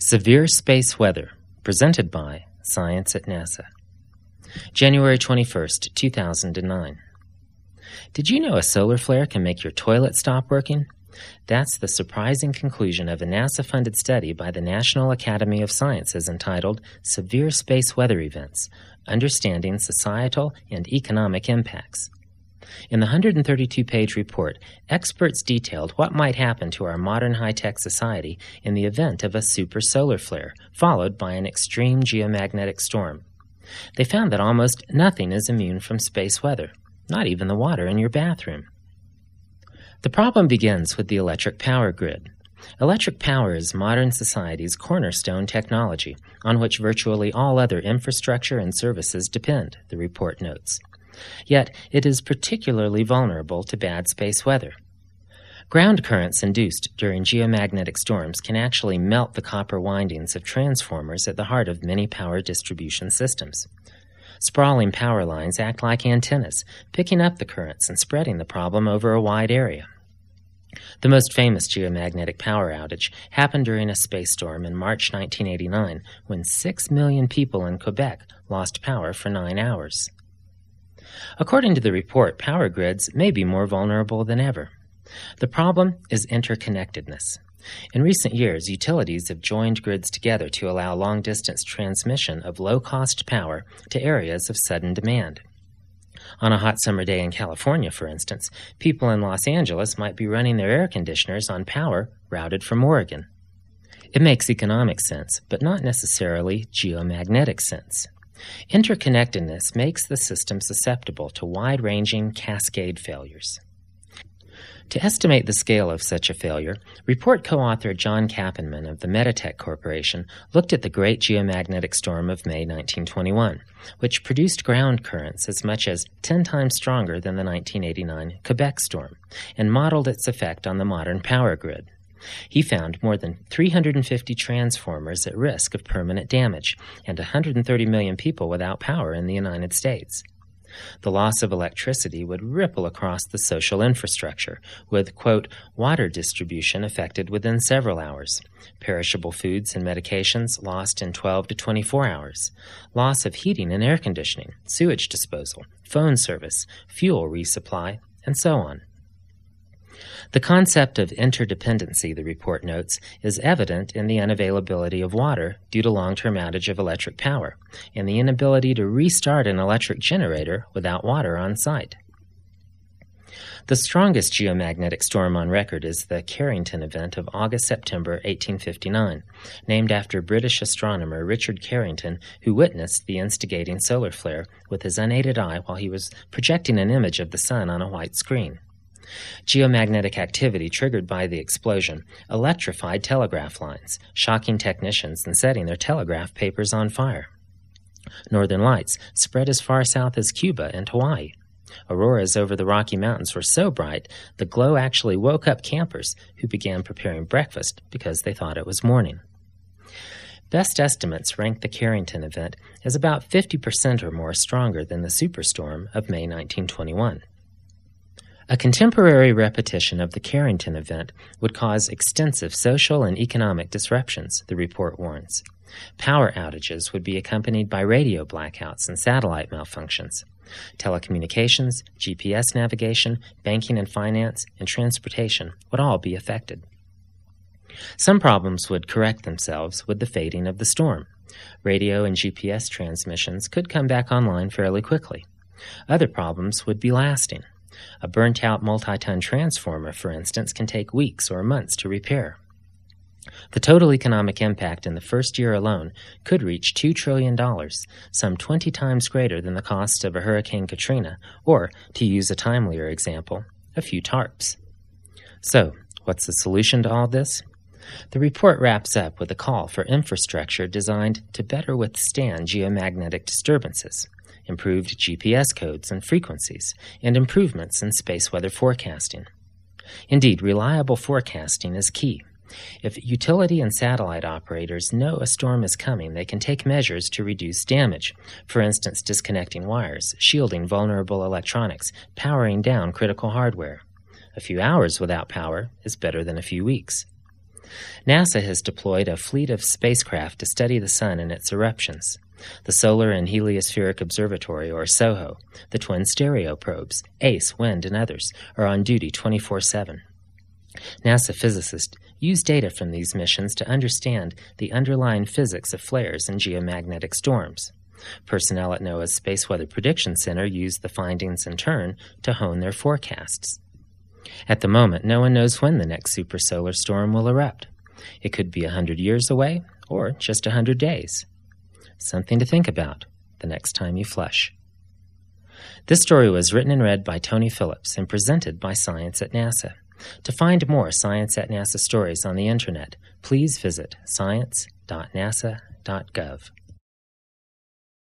Severe Space Weather, presented by Science at NASA. January 21st, 2009. Did you know a solar flare can make your toilet stop working? That's the surprising conclusion of a NASA funded study by the National Academy of Sciences entitled Severe Space Weather Events Understanding Societal and Economic Impacts. In the 132 page report, experts detailed what might happen to our modern high tech society in the event of a super solar flare, followed by an extreme geomagnetic storm. They found that almost nothing is immune from space weather, not even the water in your bathroom. The problem begins with the electric power grid. Electric power is modern society's cornerstone technology, on which virtually all other infrastructure and services depend, the report notes. Yet it is particularly vulnerable to bad space weather. Ground currents induced during geomagnetic storms can actually melt the copper windings of transformers at the heart of many power distribution systems. Sprawling power lines act like antennas, picking up the currents and spreading the problem over a wide area. The most famous geomagnetic power outage happened during a space storm in March 1989 when 6 million people in Quebec lost power for nine hours. According to the report, power grids may be more vulnerable than ever. The problem is interconnectedness. In recent years, utilities have joined grids together to allow long distance transmission of low cost power to areas of sudden demand. On a hot summer day in California, for instance, people in Los Angeles might be running their air conditioners on power routed from Oregon. It makes economic sense, but not necessarily geomagnetic sense. Interconnectedness makes the system susceptible to wide ranging cascade failures. To estimate the scale of such a failure, report co author John Kappenman of the Metatech Corporation looked at the Great Geomagnetic Storm of May 1921, which produced ground currents as much as 10 times stronger than the 1989 Quebec storm, and modeled its effect on the modern power grid. He found more than 350 transformers at risk of permanent damage and 130 million people without power in the United States. The loss of electricity would ripple across the social infrastructure, with, quote, water distribution affected within several hours, perishable foods and medications lost in 12 to 24 hours, loss of heating and air conditioning, sewage disposal, phone service, fuel resupply, and so on. The concept of interdependency, the report notes, is evident in the unavailability of water due to long term outage of electric power and the inability to restart an electric generator without water on site. The strongest geomagnetic storm on record is the Carrington event of August September 1859, named after British astronomer Richard Carrington, who witnessed the instigating solar flare with his unaided eye while he was projecting an image of the sun on a white screen. Geomagnetic activity triggered by the explosion electrified telegraph lines, shocking technicians and setting their telegraph papers on fire. Northern lights spread as far south as Cuba and Hawaii. Auroras over the Rocky Mountains were so bright the glow actually woke up campers who began preparing breakfast because they thought it was morning. Best estimates rank the Carrington event as about 50% or more stronger than the superstorm of May 1921. A contemporary repetition of the Carrington event would cause extensive social and economic disruptions, the report warns. Power outages would be accompanied by radio blackouts and satellite malfunctions. Telecommunications, GPS navigation, banking and finance, and transportation would all be affected. Some problems would correct themselves with the fading of the storm. Radio and GPS transmissions could come back online fairly quickly. Other problems would be lasting. A burnt out multi ton transformer, for instance, can take weeks or months to repair. The total economic impact in the first year alone could reach $2 trillion, some 20 times greater than the cost of a Hurricane Katrina, or, to use a timelier example, a few TARPs. So, what's the solution to all this? The report wraps up with a call for infrastructure designed to better withstand geomagnetic disturbances improved GPS codes and frequencies, and improvements in space weather forecasting. Indeed, reliable forecasting is key. If utility and satellite operators know a storm is coming, they can take measures to reduce damage. For instance, disconnecting wires, shielding vulnerable electronics, powering down critical hardware. A few hours without power is better than a few weeks. NASA has deployed a fleet of spacecraft to study the Sun and its eruptions. The Solar and Heliospheric Observatory, or SOHO, the twin stereo probes, ACE, WIND, and others, are on duty 24 7. NASA physicists use data from these missions to understand the underlying physics of flares and geomagnetic storms. Personnel at NOAA's Space Weather Prediction Center use the findings in turn to hone their forecasts. At the moment, no one knows when the next supersolar storm will erupt. It could be a hundred years away, or just a hundred days. Something to think about the next time you flush. This story was written and read by Tony Phillips and presented by Science at NASA. To find more Science at NASA stories on the internet, please visit science.nasa.gov.